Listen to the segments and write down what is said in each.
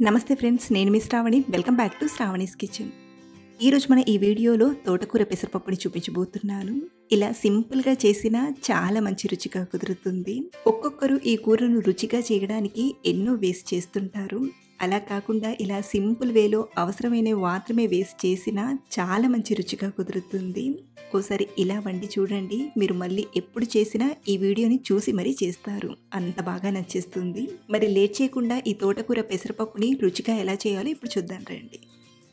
నమస్తే ఫ్రెండ్స్ నేను మీ Sravani. Welcome back to Sravani's kitchen. ఈరోజు మన ఈ వీడియోలో తోటకూర పెసరపప్పుని చూపించబోతున్నాను. ఇలా సింపుల్గా చేసిన చాలా మంచి రుచిగా కుదురుతుంది. ఒక్కొక్కరు ఈ కూరను రుచిగా చేయడానికి ఎన్నో వేస్ట్ చేస్తుంటారు. అలా కాకుండా ఇలా సింపుల్ వేలో అవసరమైన మాత్రమే వేస్ట్ చేసినా చాలా మంచి రుచిగా కుదురుతుంది. ఒకసారి ఇలా వండి చూడండి. మీరు మళ్ళీ ఎప్పుడు చేసినా ఈ వీడియోని చూసి మరీ చేస్తారు. అంత బాగా నచ్చేస్తుంది. మరి లేట్ చేయకుండా ఈ తోటకూర పెసరపప్పుని రుచిగా ఎలా చేయాలో ఇప్పుడు చూద్దాం రండి.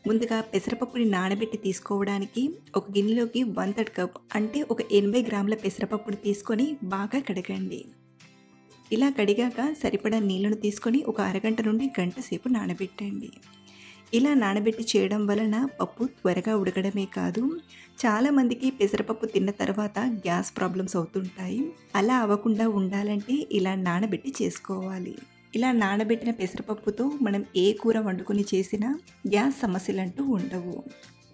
ముందుగా పెసరపప్పుని నానబెట్టి తీసుకోవడానికి ఒక గిన్నెలోకి వన్ థర్డ్ కప్ అంటే ఒక ఎనభై గ్రాముల పెసరపప్పుని తీసుకొని బాగా కడగండి. ఇలా కడిగాక సరిపడా నీళ్ళను తీసుకొని ఒక అరగంట నుండి గంట సేపు నానబెట్టండి. ఇలా నానబెట్టి చేయడం వలన పప్పు త్వరగా ఉడకడమే కాదు చాలామందికి పెసరపప్పు తిన్న తర్వాత గ్యాస్ ప్రాబ్లమ్స్ అవుతుంటాయి. అలా అవ్వకుండా ఉండాలంటే ఇలా నానబెట్టి చేసుకోవాలి. ఇలా నానబెట్టిన పెసరపప్పుతో మనం ఏ కూర వండుకొని చేసినా గ్యాస్ సమస్యలంటూ ఉండవు.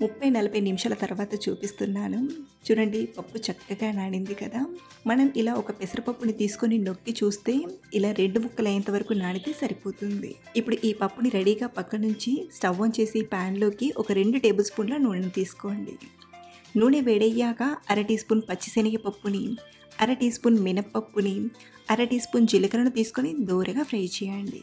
ముప్పై నలభై నిమిషాల తర్వాత చూపిస్తున్నాను. చూడండి పప్పు చక్కగా నానింది కదా. మనం ఇలా ఒక పెసరపప్పుని తీసుకొని నొక్కి చూస్తే ఇలా రెండు ముక్కలు వరకు నానితే సరిపోతుంది. ఇప్పుడు ఈ పప్పుని రెడీగా పక్క నుంచి స్టవ్ ఆన్ చేసి ప్యాన్లోకి ఒక రెండు టేబుల్ స్పూన్ల నూనెను తీసుకోండి. నూనె వేడయ్యాక అర టీ స్పూన్ పచ్చిశనగపప్పుని అర టీ స్పూన్ మినప్పప్పుని అర టీ స్పూన్ జీలకర్రను తీసుకొని దూరగా ఫ్రై చేయండి.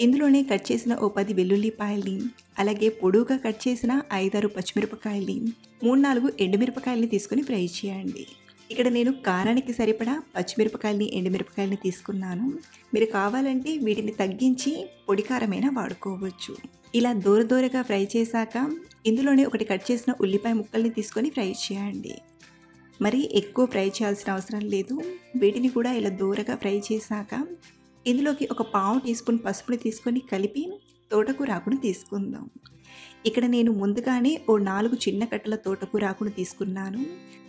ఇందులోనే కట్ చేసిన ఓ పది వెల్లుల్లిపాయల్ని అలాగే పొడువుగా కట్ చేసిన ఐదారు పచ్చిమిరపకాయల్ని మూడు నాలుగు ఎండుమిరపకాయల్ని తీసుకొని ఫ్రై చేయండి. ఇక్కడ నేను కారానికి సరిపడా పచ్చిమిరపకాయలని ఎండుమిరపకాయలని తీసుకున్నాను. మీరు కావాలంటే వీటిని తగ్గించి పొడి కారమైనా వాడుకోవచ్చు. ఇలా దూర దూరగా ఫ్రై చేశాక ఇందులోనే ఒకటి కట్ చేసిన ఉల్లిపాయ ముక్కల్ని తీసుకొని ఫ్రై చేయండి. మరి ఎక్కువ ఫ్రై చేయాల్సిన అవసరం లేదు. వీటిని కూడా ఇలా దూరగా ఫ్రై చేశాక ఇందులోకి ఒక పావు టీ స్పూన్ పసుపుని తీసుకొని కలిపి తోటకూరాకును తీసుకుందాం. ఇక్కడ నేను ముందుగానే ఓ నాలుగు చిన్న కట్టల తోటకూరాకును తీసుకున్నాను.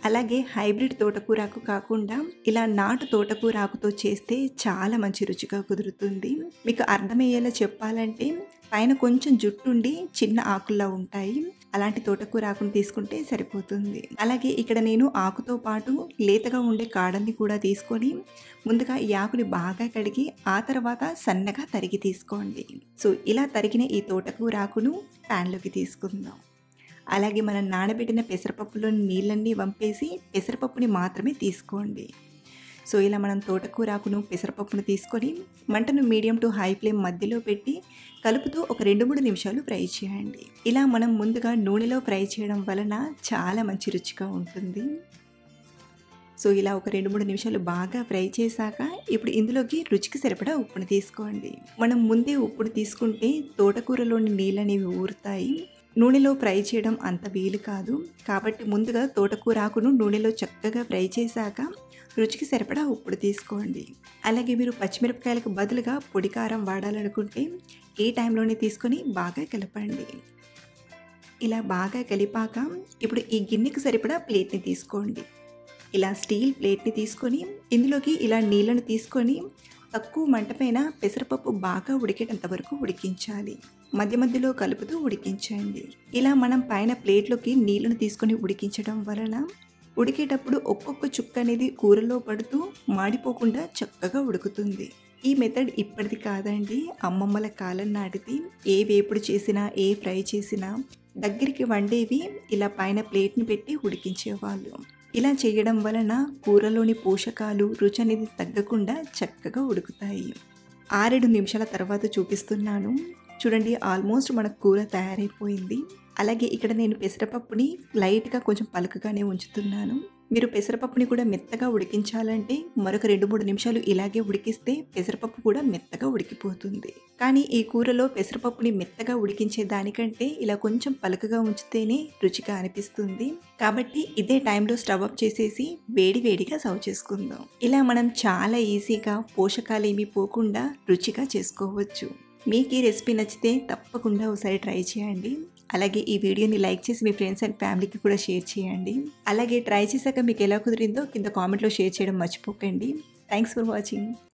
అలాగే హైబ్రిడ్ తోటకూరాకు కాకుండా ఇలా నాటు తోటకూరాకుతో చేస్తే చాలా మంచి రుచిగా కుదురుతుంది. మీకు అర్థమయ్యేలా చెప్పాలంటే పైన కొంచెం జుట్టుండి చిన్న ఆకుల్లా ఉంటాయి. అలాంటి తోటకూర ఆకును తీసుకుంటే సరిపోతుంది. అలాగే ఇక్కడ నేను ఆకుతో పాటు లేతగా ఉండే కాడల్ని కూడా తీసుకొని ముందుగా ఈ ఆకుని బాగా కడిగి ఆ తర్వాత సన్నగా తరిగి తీసుకోండి. సో ఇలా తరిగిన ఈ తోటకూర ఆకును ప్యాన్లోకి తీసుకుందాం. అలాగే మనం నానబెట్టిన పెసరపప్పులోని నీళ్ళన్నీ వంపేసి పెసరపప్పుని మాత్రమే తీసుకోండి. సో ఇలా మనం తోటకూరాకును పెసరపప్పును తీసుకొని మంటను మీడియం టు హై ఫ్లేమ్ మధ్యలో పెట్టి కలుపుతూ ఒక రెండు మూడు నిమిషాలు ఫ్రై చేయండి. ఇలా మనం ముందుగా నూనెలో ఫ్రై చేయడం వలన చాలా మంచి రుచిగా ఉంటుంది. సో ఇలా ఒక రెండు మూడు నిమిషాలు బాగా ఫ్రై చేశాక ఇప్పుడు ఇందులోకి రుచికి సరిపడా ఉప్పును తీసుకోండి. మనం ముందే ఉప్పును తీసుకుంటే తోటకూరలోని నీళ్ళనేవి ఊరుతాయి. నూనెలో ఫ్రై చేయడం అంత వీలు కాదు. కాబట్టి ముందుగా తోటకూరాకును నూనెలో చక్కగా ఫ్రై చేశాక రుచికి సరిపడా ఉప్పుడు తీసుకోండి. అలాగే మీరు పచ్చిమిరపకాయలకు బదులుగా పొడి కారం వాడాలనుకుంటే ఈ టైంలోనే తీసుకొని బాగా కలపండి. ఇలా బాగా కలిపాక ఇప్పుడు ఈ గిన్నెకు సరిపడా ప్లేట్ని తీసుకోండి. ఇలా స్టీల్ ప్లేట్ని తీసుకొని ఇందులోకి ఇలా నీళ్ళను తీసుకొని తక్కువ మంట పైన పెసరపప్పు బాగా ఉడికేటంత వరకు ఉడికించాలి. మధ్య మధ్యలో కలుపుతూ ఉడికించండి. ఇలా మనం పైన ప్లేట్లోకి నీళ్ళను తీసుకొని ఉడికించడం వలన ఉడికేటప్పుడు ఒక్కొక్క చుక్క అనేది కూరలో పడుతూ మాడిపోకుండా చక్కగా ఉడుకుతుంది. ఈ మెథడ్ ఇప్పటిది కాదండి. అమ్మమ్మల కాలం నాటిది. ఏ వేపుడు చేసినా ఏ ఫ్రై చేసినా దగ్గరికి వండేవి ఇలా పైన ప్లేట్ని పెట్టి ఉడికించేవాళ్ళు. ఇలా చేయడం వలన కూరలోని పోషకాలు రుచి అనేది తగ్గకుండా చక్కగా ఉడుకుతాయి. ఆరేడు నిమిషాల తర్వాత చూపిస్తున్నాను. చూడండి ఆల్మోస్ట్ మన కూర తయారైపోయింది. అలాగే ఇక్కడ నేను పెసరపప్పుని లైట్గా కొంచెం పలుకగానే ఉంచుతున్నాను. మీరు పెసరపప్పుని కూడా మెత్తగా ఉడికించాలంటే మరొక రెండు మూడు నిమిషాలు ఇలాగే ఉడికిస్తే పెసరపప్పు కూడా మెత్తగా ఉడికిపోతుంది. కానీ ఈ కూరలో పెసరపప్పుని మెత్తగా ఉడికించే దానికంటే ఇలా కొంచెం పలుకగా ఉంచితేనే రుచిగా అనిపిస్తుంది. కాబట్టి ఇదే టైంలో స్టవ్ అప్ చేసేసి వేడి వేడిగా సర్వ్ చేసుకుందాం. ఇలా మనం చాలా ఈజీగా పోషకాలు ఏమీ పోకుండా రుచిగా చేసుకోవచ్చు. మీకు ఈ రెసిపీ నచ్చితే తప్పకుండా ఒకసారి ట్రై చేయండి. అలాగే ఈ వీడియోని లైక్ చేసి మీ ఫ్రెండ్స్ అండ్ ఫ్యామిలీకి కూడా షేర్ చేయండి. అలాగే ట్రై చేశాక మీకు ఎలా కుదిరిందో కింద కామెంట్లో షేర్ చేయడం మర్చిపోకండి. Thanks for watching.